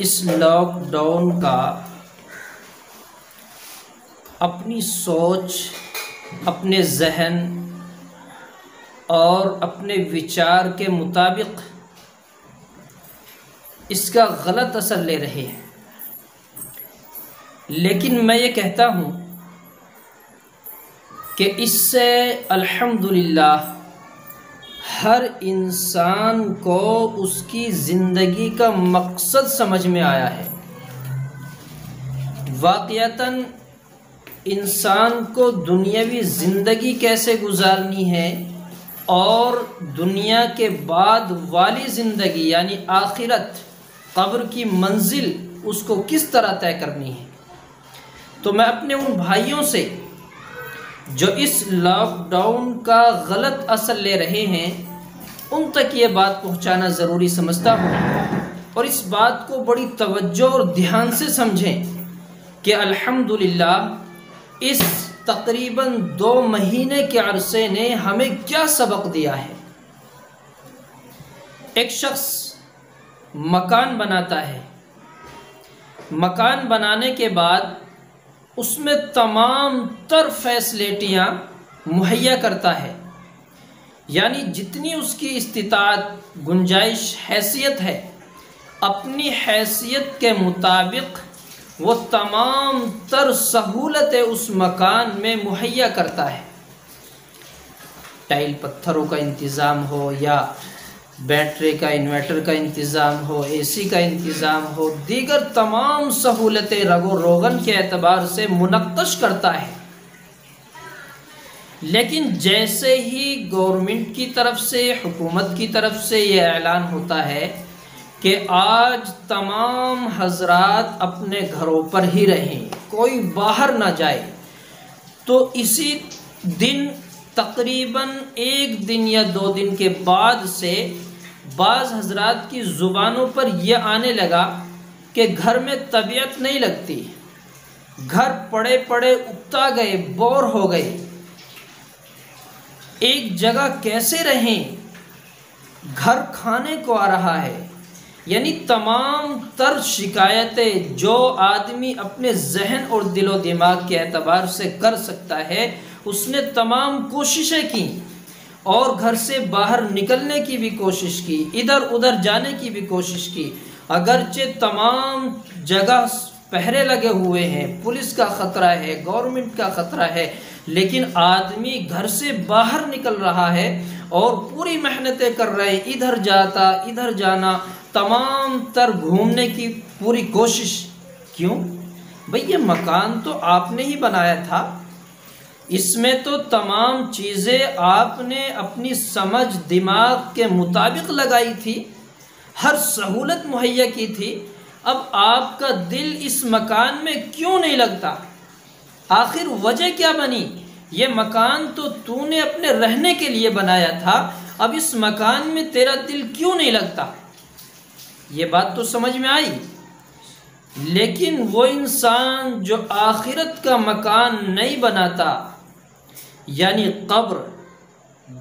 इस लॉकडाउन का अपनी सोच, अपने जहन और अपने विचार के मुताबिक इसका गलत असर ले रहे हैं। लेकिन मैं ये कहता हूँ कि इससे अल्हम्दुलिल्लाह हर इंसान को उसकी ज़िंदगी का मकसद समझ में आया है। वाक़ता इंसान को दुनियावी ज़िंदगी कैसे गुजारनी है और दुनिया के बाद वाली ज़िंदगी, यानी आखिरत, कब्र की मंजिल उसको किस तरह तय करनी है? तो मैं अपने उन भाइयों से जो इस लॉकडाउन का गलत असर ले रहे हैं, उन तक ये बात पहुंचाना ज़रूरी समझता हूँ। और इस बात को बड़ी तवज्जो और ध्यान से समझें कि अल्हम्दुलिल्लाह, इस तकरीबन दो महीने के अरसे ने हमें क्या सबक दिया है? एक शख्स मकान बनाता है। मकान बनाने के बाद उसमें तमाम तर फैसिलिटियाँ मुहैया करता है। यानी जितनी उसकी इस्तात गुंजाइश, हैसियत है, अपनी हैसियत के मुताबिक वो तमाम तर सहूलतें उस मकान में मुहैया करता है। टाइल पत्थरों का इंतज़ाम हो या बैटरी का, इन्वर्टर का इंतज़ाम हो एसी का इंतज़ाम हो, दीगर तमाम सहूलतें रगो रोगन के अतबार से मुनक्श करता है। लेकिन जैसे ही गवर्नमेंट की तरफ़ से, हुकूमत की तरफ़ से ये ऐलान होता है कि आज तमाम हजरात अपने घरों पर ही रहें, कोई बाहर ना जाए तो इसी दिन तकरीबन एक दिन या दो दिन के बाद से बाज़ हजरात की ज़ुबानों पर यह आने लगा कि घर में तबीयत नहीं लगती। घर पड़े पड़े उगता गए, बोर हो गए। एक जगह कैसे रहें? घर खाने को आ रहा है। यानी तमाम तर शिकायतें जो आदमी अपने जहन और दिलो दिमाग के एतबार से कर सकता है, उसने तमाम कोशिशें की। और घर से बाहर निकलने की भी कोशिश की, इधर उधर जाने की भी कोशिश की। अगरचे तमाम जगह पहरे लगे हुए हैं। पुलिस का ख़तरा है, गवर्नमेंट का ख़तरा है, लेकिन आदमी घर से बाहर निकल रहा है और पूरी मेहनतें कर रहे हैं। इधर जाता, इधर जाना, तमाम तर घूमने की पूरी कोशिश। क्यों? भाई ये मकान तो आपने ही बनाया था। इसमें तो तमाम चीज़ें आपने अपनी समझ, दिमाग के मुताबिक लगाई थी, हर सहूलत मुहैया की थी। अब आपका दिल इस मकान में क्यों नहीं लगता? आखिर वजह क्या बनी? ये मकान तो तूने अपने रहने के लिए बनाया था, अब इस मकान में तेरा दिल क्यों नहीं लगता? ये बात तो समझ में आई। लेकिन वो इंसान जो आखिरत का मकान नहीं बनाता यानी कब्र,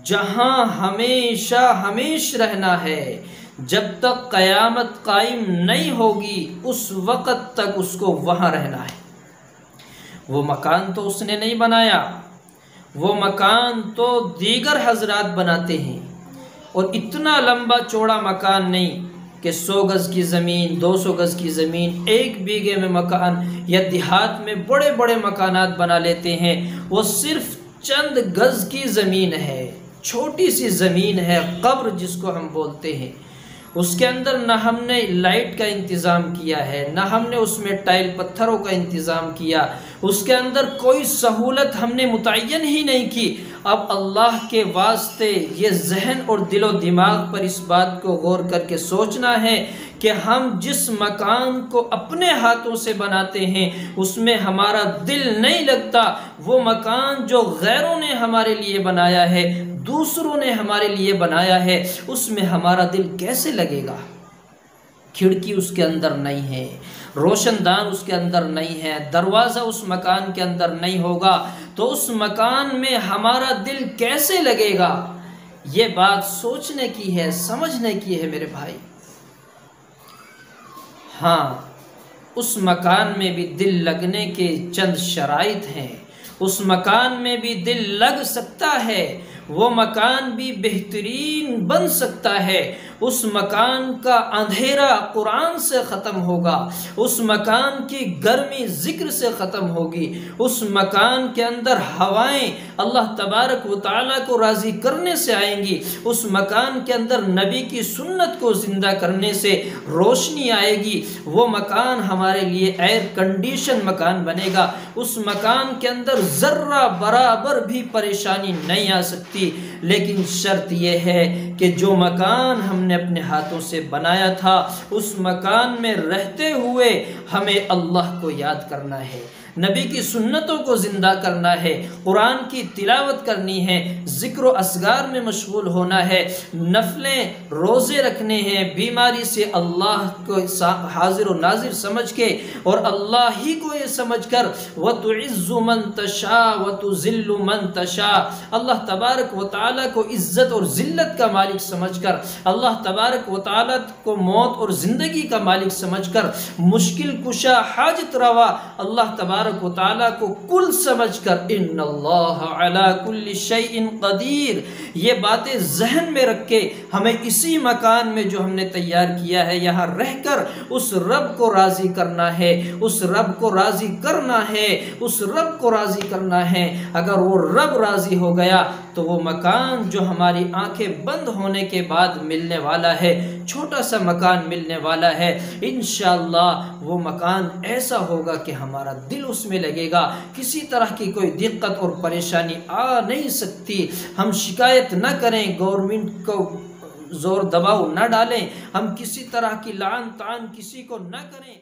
जहाँ हमेशा हमेश रहना है। जब तक क़यामत कायम नहीं होगी, उस वक़्त तक उसको वहाँ रहना है। वो मकान तो उसने नहीं बनाया। वो मकान तो दीगर हजरात बनाते हैं। और इतना लंबा चौड़ा मकान नहीं कि सौ गज़ की ज़मीन, दो सौ गज़ की ज़मीन, एक बीघे में मकान या देहात में बड़े बड़े मकानात बना लेते हैं। वो सिर्फ़ चंद गज़ की ज़मीन है, छोटी सी ज़मीन है, कब्र जिसको हम बोलते हैं। उसके अंदर न हमने लाइट का इंतज़ाम किया है, न हमने उसमें टाइल पत्थरों का इंतज़ाम किया। उसके अंदर कोई सहूलत हमने मुतन ही नहीं की। अब अल्लाह के वास्ते ये जहन और दिलो दिमाग पर इस बात को गौर करके सोचना है कि हम जिस मकान को अपने हाथों से बनाते हैं, उसमें हमारा दिल नहीं लगता। वो मकान जो गैरों ने हमारे लिए बनाया है, दूसरों ने हमारे लिए बनाया है, उसमें हमारा दिल कैसे लगेगा? खिड़की उसके अंदर नहीं है, रोशनदान उसके अंदर नहीं है, दरवाज़ा उस मकान के अंदर नहीं होगा। तो उस मकान में हमारा दिल कैसे लगेगा? ये बात सोचने की है, समझने की है मेरे भाई। हाँ उस मकान में भी दिल लगने के चंद शराइत हैं। उस मकान में भी दिल लग सकता है। वो मकान भी बेहतरीन बन सकता है। उस मकान का अंधेरा कुरान से ख़त्म होगा। उस मकान की गर्मी ज़िक्र से ख़त्म होगी। उस मकान के अंदर हवाएँ अल्लाह तबारक व ताली को राज़ी करने से आएँगी। उस मकान के अंदर नबी की सुन्नत को ज़िंदा करने से रोशनी आएगी। वो मकान हमारे लिए एयर कंडीशन मकान बनेगा। उस मकान के अंदर ज़र्रा बराबर भी परेशानी नहीं आ सकती। सकती। लेकिन शर्त यह है कि जो मकान हमने अपने हाथों से बनाया था, उस मकान में रहते हुए हमें अल्लाह को याद करना है। नबी की सुन्नतों को ज़िंदा करना है, कुरान की तिलावत करनी है, ज़िक्र असगार में मशगूल होना है, नफलें रोज़े रखने हैं, बीमारी से अल्लाह को हाजिर व नाजिर समझ के और अल्लाह ही को ये समझ कर व तो मन तशा व तो मन तशा। अल्लाह तबारक व ताली को इज़्ज़त और ज़िल्लत का मालिक समझ कर अल्लाह तबारक व ताली को मौत और ज़िंदगी का मालिक समझ कर मुश्किल कुशा, हाजत रवा अल्लाह तबारक तबारक को कुल समझ कर इन ये बातें जहन में रख के हमें इसी मकान में जो हमने तैयार किया है, यहाँ रहकर उस रब को राज़ी करना है, उस रब को राज़ी करना है, उस रब को राज़ी करना है। अगर वो रब राज़ी हो गया तो वो मकान जो हमारी आँखें बंद होने के बाद मिलने वाला है, छोटा सा मकान मिलने वाला है। इन वो मकान ऐसा होगा कि हमारा दिल उसमें लगेगा, किसी तरह की कोई दिक्कत और परेशानी आ नहीं सकती। हम शिकायत न करें, गवर्नमेंट को ज़ोर दबाव न डालें, हम किसी तरह की लान तान किसी को न करें।